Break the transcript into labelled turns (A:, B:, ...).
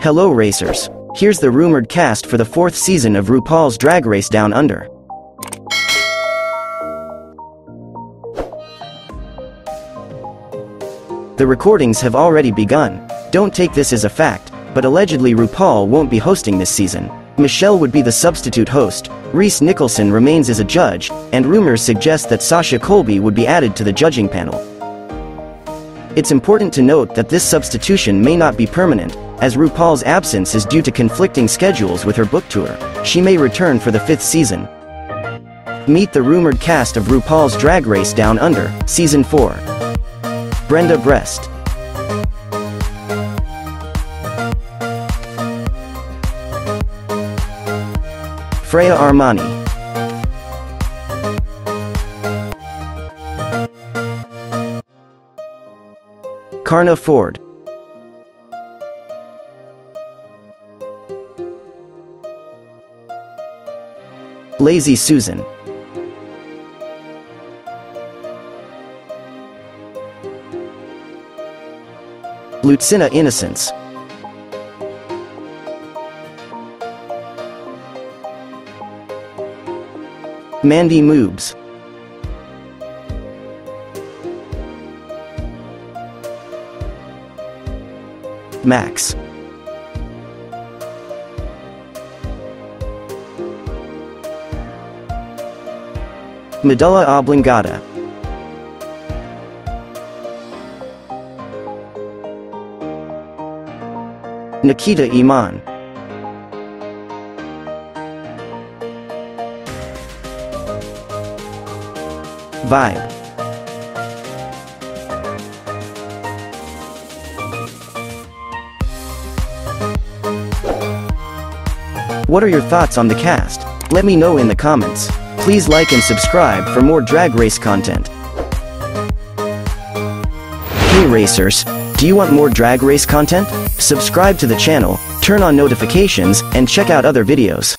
A: Hello racers. Here's the rumored cast for the fourth season of RuPaul's Drag Race Down Under. The recordings have already begun. Don't take this as a fact, but allegedly RuPaul won't be hosting this season. Michelle would be the substitute host, Rhys Nicholson remains as a judge, and rumors suggest that Sasha Colby would be added to the judging panel. It's important to note that this substitution may not be permanent, as RuPaul's absence is due to conflicting schedules with her book tour. She may return for the fifth season. Meet the rumored cast of RuPaul's Drag Race Down Under, Season 4. Brenda Bressed. Freya Armani. Karna Ford. Lazy Susan. Lucina Innocence. Mandy Moobs. Max. Medulla oblongata. Nikita Iman. Vybe. What are your thoughts on the cast? Let me know in the comments. Please like and subscribe for more drag race content. Hey racers, do you want more drag race content? Subscribe to the channel, turn on notifications, and check out other videos.